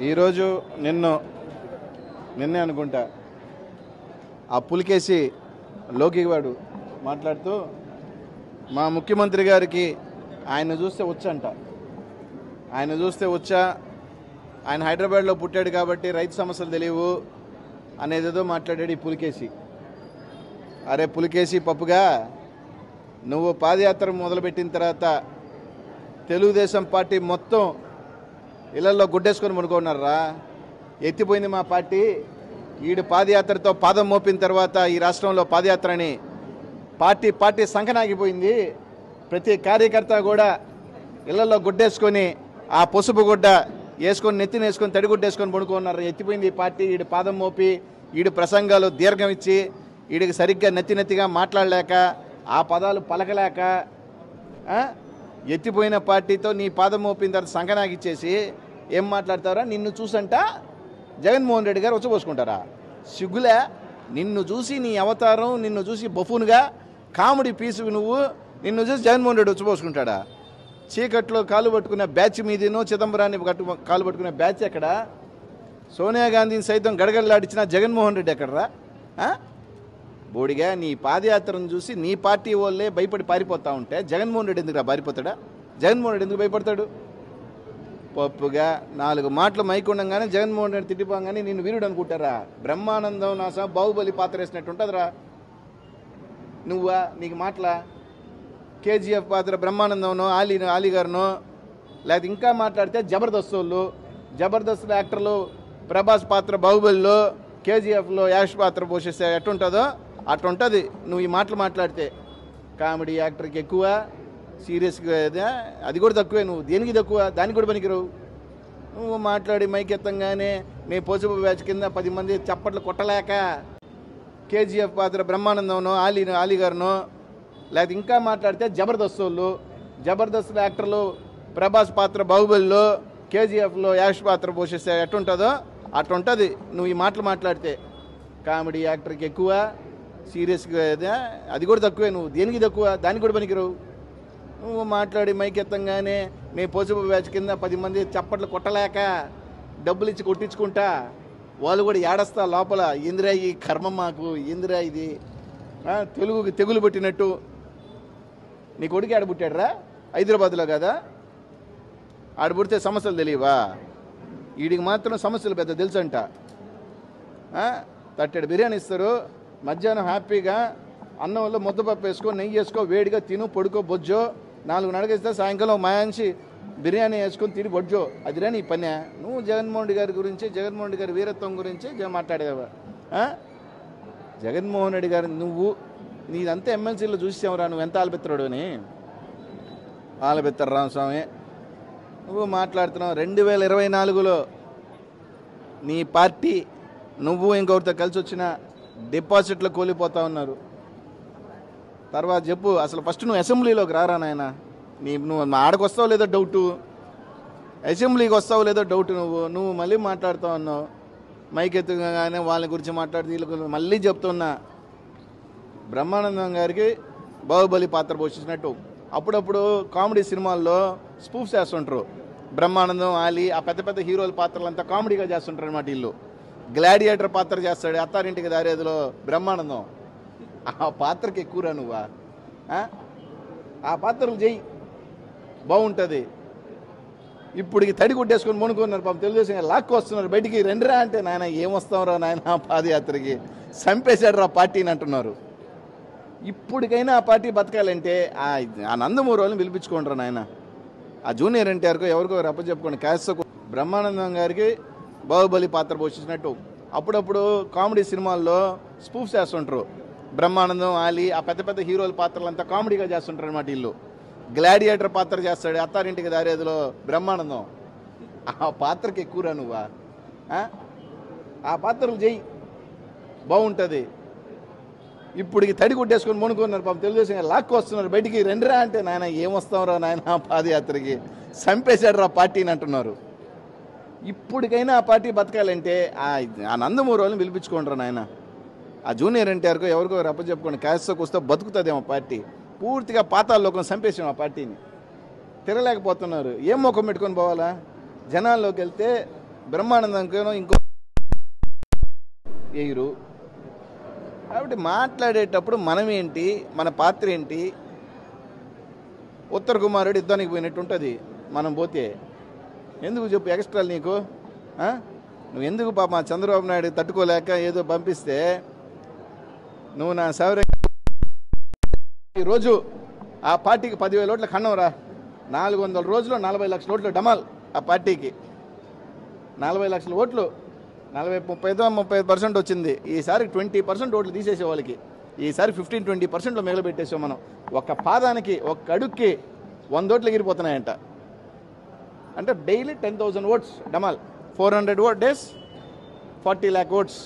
ఈరోజు నిన్ను నిన్నే అనుకుంటా. ఆ పులికేసి లోకివాడు మాట్లాడుతూ మా ముఖ్యమంత్రి గారికి ఆయన చూస్తే వచ్చంట. ఆయన చూస్తే వచ్చా ఆయన హైదరాబాద్లో పుట్టాడు కాబట్టి రైతు సమస్యలు తెలియవు అనేదేదో మాట్లాడాడు ఈ పులికేసి. అరే పులికేసి పప్పుగా నువ్వు పాదయాత్ర మొదలుపెట్టిన తర్వాత తెలుగుదేశం పార్టీ మొత్తం ఇళ్ళలో గుడ్డేసుకొని మునుకున్నారా ఎత్తిపోయింది మా పార్టీ. ఈడు పాదయాత్రతో పాదం మోపిన తర్వాత ఈ రాష్ట్రంలో పాదయాత్రని పార్టీ పార్టీ సంకనాగిపోయింది ప్రతి కార్యకర్త కూడా ఇళ్ళలో గుడ్డేసుకొని ఆ పసుపు గుడ్డ వేసుకొని నెత్తిన వేసుకొని తడిగుడ్డేసుకొని పడుకున్నారు ఎత్తిపోయింది ఈ పార్టీ. ఈడు పాదం మోపి ఈడు ప్రసంగాలు దీర్ఘం ఇచ్చి ఈడికి సరిగ్గా నెత్తి నెత్తిగా మాట్లాడలేక ఆ పదాలు పలకలేక ఎత్తిపోయిన పార్టీతో నీ పాదం మోపిన తర్వాత సంకనాగిచ్చేసి ఏం మాట్లాడతారా నిన్ను చూసంట జగన్మోహన్ రెడ్డి గారు వచ్చబోసుకుంటారా సిగ్గులే. నిన్ను చూసి నీ అవతారం నిన్ను చూసి బఫూన్గా కామెడీ పీసు నువ్వు నిన్ను చూసి జగన్మోహన్ రెడ్డి వచ్చబోసుకుంటాడా చీకట్లో కాలు పట్టుకున్న బ్యాచ్ మీదేనో చిదంబరాన్ని కట్టు కాలు పట్టుకునే బ్యాచ్ ఎక్కడ? సోనియా గాంధీని సైతం గడగడలాడిచిన జగన్మోహన్ రెడ్డి ఎక్కడరా? బోడిగా నీ పాదయాత్రను చూసి నీ పార్టీ వాళ్ళే భయపడి పారిపోతా ఉంటే జగన్మోహన్ రెడ్డి ఎందుకు పారిపోతాడా? జగన్మోహన్ రెడ్డి ఎందుకు భయపడతాడు? పప్పుగా నాలుగు మాటలు మైకుండంగానే జగన్మోహన్ రెడ్డి తిట్టిపోగానే నేను వీరుడు అనుకుంటారా? బ్రహ్మానందం నా బాహుబలి పాత్ర వేసినట్టు ఉంటుందిరా. నువ్వా? నీకు మాటలా? కేజీఎఫ్ పాత్ర బ్రహ్మానందంనో ఆలీ ఆలీ లేకపోతే ఇంకా మాట్లాడితే జబర్దస్త్ వాళ్ళు. జబర్దస్త్ యాక్టర్లు ప్రభాస్ పాత్ర బాహుబలిలో కేజీఎఫ్లో యాష్ పాత్ర పోషిస్తే ఎట్టుంటుందో అట్టుంటుంది నువ్వు ఈ మాటలు మాట్లాడితే కామెడీ యాక్టర్కి ఎక్కువ సీరియస్గా అది కూడా తక్కువే. నువ్వు దేనికి తక్కువ? దానికి కూడా పనికిరావు. నువ్వు మాట్లాడి మైక్ ఎత్తంగానే నీ పసుపు బ్యాచ్ కింద పది మంది చప్పట్లు కొట్టలేక కేజీఎఫ్ పాత్ర బ్రహ్మానందంనో ఆలీ ఆలీ గారును లేకపోతే ఇంకా మాట్లాడితే జబర్దస్త్ వాళ్ళు. జబర్దస్త్ యాక్టర్లు ప్రభాస్ పాత్ర బాహుబలిలో కేజీఎఫ్లో యాష్ పాత్ర పోషిస్తే ఎట్టుంటుందో అట్టుంటుంది నువ్వు ఈ మాటలు మాట్లాడితే కామెడీ యాక్టర్కి ఎక్కువ సీరియస్గా అది కూడా తక్కువే నువ్వు దేనికి తక్కువ దానికి కూడా పనికిరావు. నువ్వు మాట్లాడి మైక్ ఎత్తంగానే మేము పసుపు బ్యాచ్ కింద పది మంది చప్పట్లు కొట్టలేక డబ్బులు ఇచ్చి కొట్టించుకుంటా వాళ్ళు కూడా ఏడస్తా లోపల ఇందిరా ఈ కర్మ మాకు ఇందిరా ఇది? తెలుగుకి తెగులు పెట్టినట్టు. నీ కొడుకు ఆడ పుట్టాడురా? హైదరాబాద్లో కదా? ఆడ పుడితే సమస్యలు తెలియవా? వీడికి మాత్రం సమస్యలు పెద్ద తెలుసంట. తట్టెడు బిర్యానీ ఇస్తారు. మధ్యాహ్నం హ్యాపీగా అన్నంలో ముద్దపప్పు వేసుకో నెయ్యి వేసుకో వేడిగా తిను పడుకో బొజ్జో. నాలుగు నడకేస్తే సాయంకాలం మాయాంచి బిర్యానీ వేసుకొని తిని బొజ్జో. అదిరా నీ పని. నువ్వు జగన్మోహన్ రెడ్డి గారి గురించి జగన్మోహన్ రెడ్డి గారి వీరత్వం గురించి మాట్లాడేవా జగన్మోహన్ రెడ్డి గారు నువ్వు నీదంతా ఎమ్మెల్సీలో చూసావురా? నువ్వు ఎంత ఆలబెత్తరాడు అని? ఆలబెత్తరు రామస్వామి నువ్వు మాట్లాడుతున్నావు రెండు వేల ఇరవై నాలుగులో. నీ పార్టీ నువ్వు ఇంకొకరితో కలిసి వచ్చిన డిపాజిట్లు కోల్పోతా ఉన్నారు. తర్వాత చెప్పు అసలు ఫస్ట్ నువ్వు అసెంబ్లీలోకి రారా నాయన? నీ నువ్వు మా ఆడకు వస్తావు లేదో డౌటు అసెంబ్లీకి వస్తావు లేదో డౌట్ నువ్వు? నువ్వు మళ్ళీ మాట్లాడుతూ ఉన్నావు. మైక్ ఎత్తుగానే వాళ్ళ గురించి మాట్లాడుతూ వీళ్ళ గురించి మళ్ళీ చెప్తున్నా. బ్రహ్మానందం గారికి బాహుబలి పాత్ర పోషించినట్టు. అప్పుడప్పుడు కామెడీ సినిమాల్లో స్పూఫ్ చేస్తుంటారు. బ్రహ్మానందం ఆలి ఆ పెద్ద పెద్ద హీరోల పాత్రలు అంతా కామెడీగా చేస్తుంటారు అనమాట వీళ్ళు. గ్లాడియేటర్ పాత్ర చేస్తాడు. అత్తారింటికి దారేదిలో బ్రహ్మానందం. ఆ పాత్రకి ఎక్కువరా నువ్వా? ఆ? పాత్రలు చెయ్యి బాగుంటుంది. ఇప్పుడు తడి కొట్టేసుకొని మొనుకున్నారు పాపం. తెలుగుదేశం లాక్కు వస్తున్నారు. బయటికి రెండురా అంటే నాయన ఏమొస్తాంరా నాయన పాదయాత్రకి? చంపేశాడు రా పార్టీని అంటున్నారు. ఇప్పటికైనా ఆ పార్టీ బతకాలంటే ఆ ఆ నందమూరి వాళ్ళని పిలిపించుకోండి నాయన. ఆ జూనియర్ ఎన్టీఆర్కో ఎవరికో రప్పచెప్పుకోండి కాస్త బ్రహ్మానందం గారికి బాహుబలి పాత్ర పోషించినట్టు. అప్పుడప్పుడు కామెడీ సినిమాల్లో స్పూఫ్ చేస్తుంటారు. బ్రహ్మానందం ఆలి ఆ పెద్ద పెద్ద హీరోల పాత్రలు అంతా కామెడీగా చేస్తుంటారు అనమాట వీళ్ళు. గ్లాడియేటర్ పాత్ర చేస్తాడు అత్తారింటికి దారేదిలో బ్రహ్మానందం. ఆ పాత్రకి ఎక్కువరా నువ్వా? ఆ? ఆ పాత్రలు చెయ్యి. బాగుంటుంది. ఇప్పుడు తడి కొట్టేసుకొని మొనుకున్నారు పాపం తెలుగుదేశం లాక్కు వస్తున్నారు బయటికి రెండురా అంటే నాయన ఏమొస్తాంరా నాయన పాదయాత్రకి? చంపేశాడు రా పార్టీని అంటున్నారు. ఇప్పటికైనా ఆ పార్టీ బతకాలంటే ఆ నందమూరి వాళ్ళని పిలిపించుకోండి నాయన. ఆ జూనియర్ ఎన్టీఆర్కో ఎవరికో రప్పచెప్పుకోండి క్యాస్ట్కి వస్తే బతుకుతుందేమో పార్టీ. పూర్తిగా పాతాల్లోకం చంపేసాం ఆ పార్టీని. తిరగలేకపోతున్నారు. ఏం ముఖం పెట్టుకొని పోవాలా? జనాల్లోకి వెళ్తే బ్రహ్మానందంకేనో ఇంకో ఎయ్యరు కాబట్టి మాట్లాడేటప్పుడు మనం ఏంటి మన పాత్ర ఏంటి? ఉత్తర కుమారుడు యుద్ధానికి పోయినట్టు ఉంటుంది మనం పోతే ఎందుకు చెప్పు ఎక్స్ట్రా నీకు? నువ్వు ఎందుకు పాప చంద్రబాబు నాయుడు తట్టుకోలేక ఏదో పంపిస్తే నువ్వు నా సౌర ఈరోజు ఆ పార్టీకి పదివేల ఓట్ల ఖండం రా. నాలుగు వందల రోజులు నలభై లక్షల ఓట్లు డమాల్ ఆ పార్టీకి. నలభై లక్షల ఓట్లు నలభై ముప్పై ఐదు ముప్పై ఐదు పర్సెంట్ వచ్చింది. ఈసారి ట్వంటీ పర్సెంట్ ఓట్లు తీసేసే వాళ్ళకి. ఈసారి ఫిఫ్టీన్ ట్వంటీ పర్సెంట్లో మిగలబెట్టేసాం మనం. ఒక్క పాదానికి ఒక్క అడుక్కి వంద ఓట్లు ఎగిరిపోతున్నాయంట. అంటే daily ten thousand votes డమాల్ four hundred odd days forty lakh votes